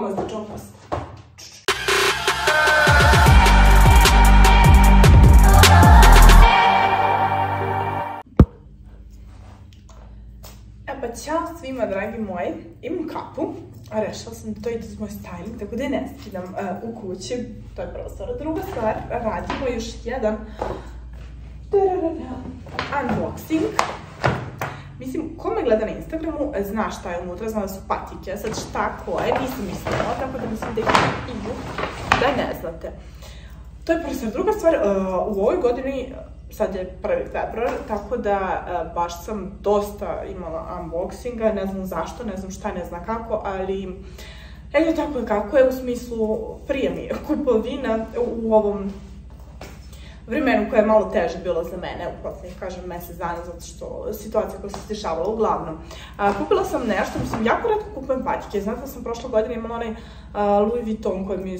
glomazna čopast. E pa ćao svima, dragi moji. Imam kapu, a rešila sam da to ide uz moj styling, tako da je ne skidam uh, u kući. To je prva stvar. Druga stvar, radimo još jedan unboxing. Mislim, ko me gleda na Instagramu, zna šta je unutra, zna da su patike, sad šta koje, nisam mislila, tako da mislim da ih idu, da ne znate. To je prva. Druga stvar, uh, u ovoj godini sad je 1. februar, tako da baš sam dosta imala unboxinga, ne znam zašto, ne znam šta, ne znam kako, ali eto tako je kako je u smislu prijemi kupovina u ovom vremenu koje je malo teže bilo za mene u poslednjih, kažem, mesec dana, zato što situacija koja se stišavala uglavnom. Kupila sam nešto, mislim, jako redko kupujem patike. Znate da sam prošle godine imala onaj Louis Vuitton koji mi je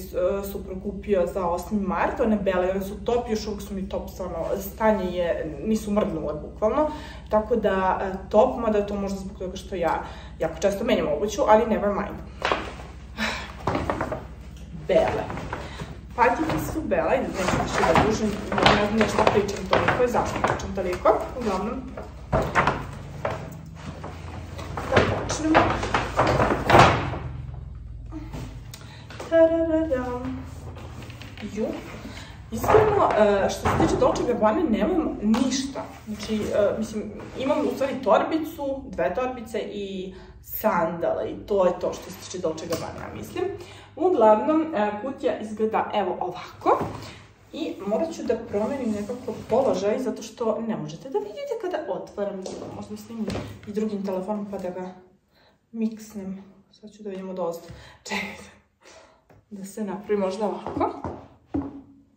super kupio za 8. mart, one bele, one su top, još uvijek su mi top, stvarno, stanje je, nisu mrdnule bukvalno, tako da a, top, mada je to možda zbog toga što ja jako često menjam obuću, ali never mind. Bele patike su bela i neću više da dužim, ne znam nešto pričam toliko, zašto pričam toliko, uglavnom. Da počnemo. Tarararam. Ju. Iskreno, e, što se tiče Dolce Gabbana, nemam ništa. Znači, e, mislim, imam u stvari torbicu, dve torbice i sandale i to je to što se tiče Dolce Gabbana, ja mislim. Uglavnom, e, kutija izgleda evo ovako. I morat ću da promenim nekako položaj, zato što ne možete da vidite kada otvaram. Možda snimim i drugim telefonom pa da ga miksnem. Sad ću da vidimo dosta. Čekajte. Da se napravi možda ovako.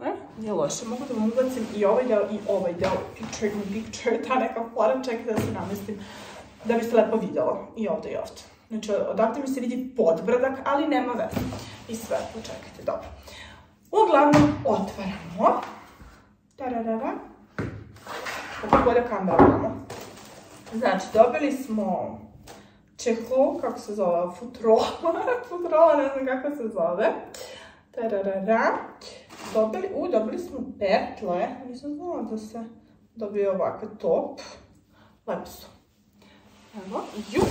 E, nije loše. Mogu da vam ubacim i ovaj deo i ovaj deo. Picture in picture, ta neka fora. Čekajte da se namestim da biste lepo videlo. I ovde i ovde. Znači, odavde mi se vidi podbradak, ali nema veze. I svetlo, čekajte, dobro. Uglavnom, otvaramo. Tararara. Kako bolje kamera imamo. Znači, dobili smo čehol, kako se zove, futrola, futrola, ne znam kako se zove. Tararara. Dobili, u, dobili smo petle, nisam znala da se dobije ovakav top. Lepo su. Evo, ju,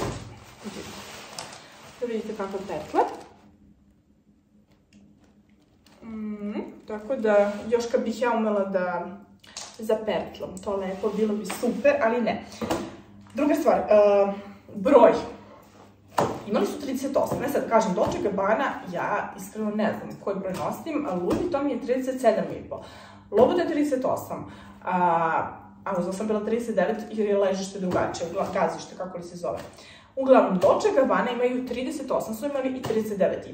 da vidite kako petle. Mm, tako da, još kad bih ja umela da zapertlam to lepo, bilo bi super, ali ne. Druga stvar, uh, broj. Imali su 38, ne sad kažem, Dolce Gabbana, ja iskreno ne znam koji broj nosim, Louis to mi je 37,5. Loboda je 38, a, a uzela sam bila 39 jer je ležište drugačije, gazište, kako li se zove. Uglavnom, Dolce Gabbana imaju 38, su imali i 39,5.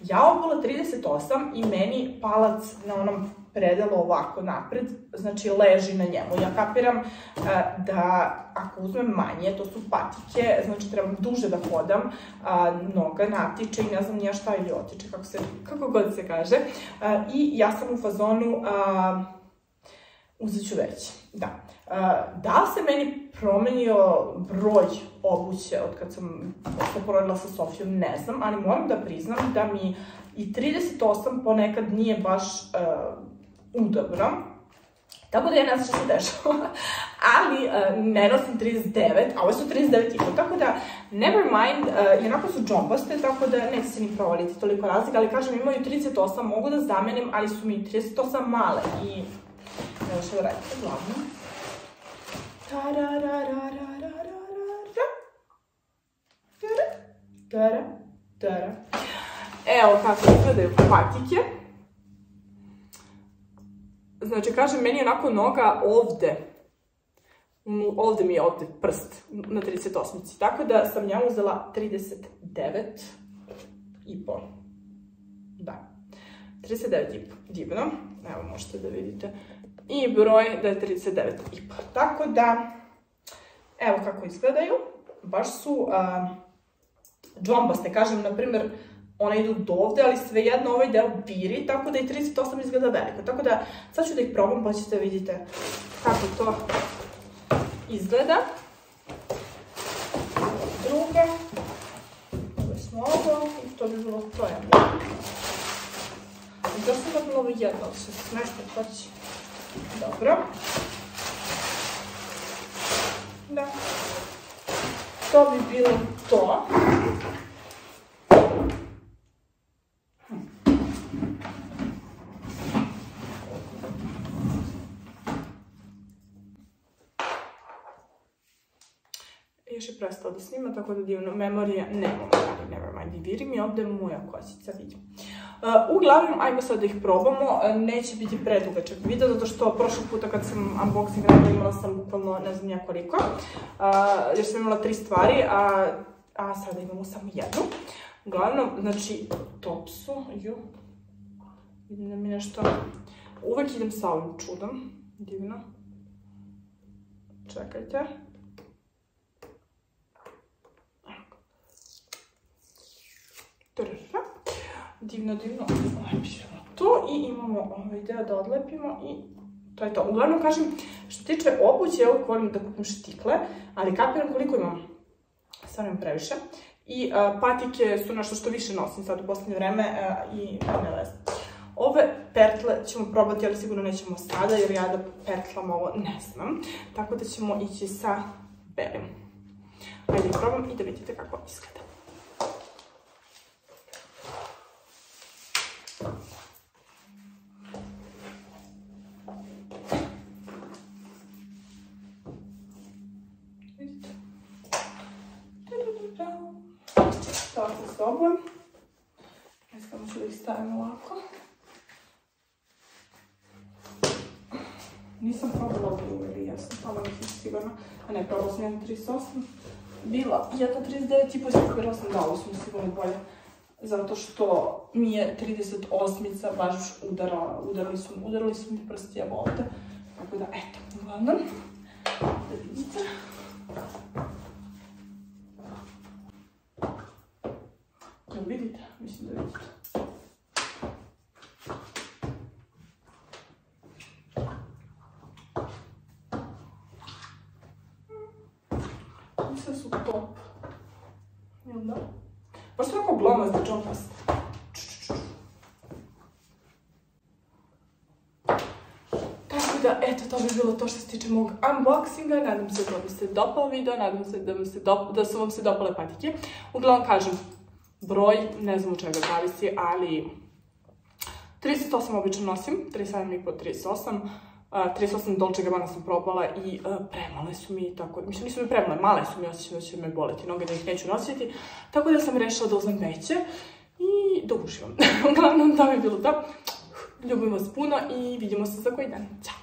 Ja obula 38 i meni palac na onom predelu ovako napred, znači leži na njemu. Ja kapiram uh, da ako uzmem manje, to su patike, znači trebam duže da hodam, uh, noga natiče i ne znam nija šta ili otiče, kako, se, kako god se kaže. Uh, I ja sam u fazonu, uzet ću veći, da. Da se meni promenio broj obuće od kad sam se porodila sa Sofijom, ne znam, ali moram da priznam da mi i 38 ponekad nije baš uh, udobno. Tako da ja ne znam što se dešava, ali ne nosim 39, a ovo su 39 i tako da never mind, uh, jednako su džombaste, tako da neće se ni provaliti toliko razlika, ali kažem imaju 38, mogu da zamenim, ali su mi 38 male i da radite, glavno. Tara, tara. Evo kako izgledaju patike. Znači, kažem, meni je onako noga ovde. Ovde mi je ovde prst na 38. Tako da sam ja uzela 39 i pol. Da. 39 i pol. Divno. Evo, možete da vidite i broj da je 39,5. Tako da, evo kako izgledaju. Baš su džombaste, kažem, na primer, one idu do ovde, ali svejedno ovaj deo biri, tako da i 38 izgleda veliko. Tako da, sad ću da ih probam, pa ćete vidite kako to izgleda. Druga, ove smo ovo i to bi bilo to, ja mislim. Do sada bilo ovo jedno, ali se nešto hoći. Dobro. Da. To bi bilo to. je prestao da snima, tako da divno memorija nemamo, ali never mind. I ovde moja kosica, vidim. Uh, uglavnom, ajmo sad da ih probamo. Uh, neće biti predugačak video, zato što prošlog puta kad sam unboxing radila imala sam bukvalno ne znam ja koliko. Uh, jer sam imala tri stvari, a, a sada imamo samo jednu. Uglavnom, znači, top su, ju, vidim da mi nešto... Uvek idem sa ovim čudom, divno. Čekajte. Divno, divno odlepimo to i imamo ovaj deo da odlepimo i to je to. Uglavnom kažem, što tiče obuće, ja uvijek volim da kupim štikle, ali kapiram koliko imam, stvarno previše. I patike su nešto što više nosim sad u poslednje vreme i ne vez. Ove pertle ćemo probati, ali sigurno nećemo sada, jer ja da pertlam ovo ne znam. Tako da ćemo ići sa belim. Ajde, probam i da vidite kako izgleda. Sobom. Ja samo ću da ih stavim ovako. Nisam probala ovu ili ja sam probala nisam sigurno. A ne, probala sam 1.38. Bila 1.39 i poslije sam da ovo su mi sigurno bolje. Zato što mi je 38-ica baš udarala, udarali su, udarali su mi prsti evo ovde. Tako da, eto, uglavnom, da vidite. Jel vidite? Mislim da vidite. Sve su top. Jel da? Baš su onako glomazne džopaste. da, eto, to bi bilo to što se tiče mog unboxinga. Nadam se da vam se dopao video, nadam se da, vam se da su vam se dopale patike. Uglavnom kažem, broj, ne znam u čega zavisi, ali 38 obično nosim, 37,5, 38. Uh, 38 Dolce Gabbana sam probala i uh, premale su mi, tako, mislim nisu mi premale, male su mi, osjećam da će me boleti noge, da ih neću nositi, tako da sam rešila da uzmem veće i da uživam. Uglavnom, to bi bilo to. Ljubim vas puno i vidimo se za koji dan. Ćao!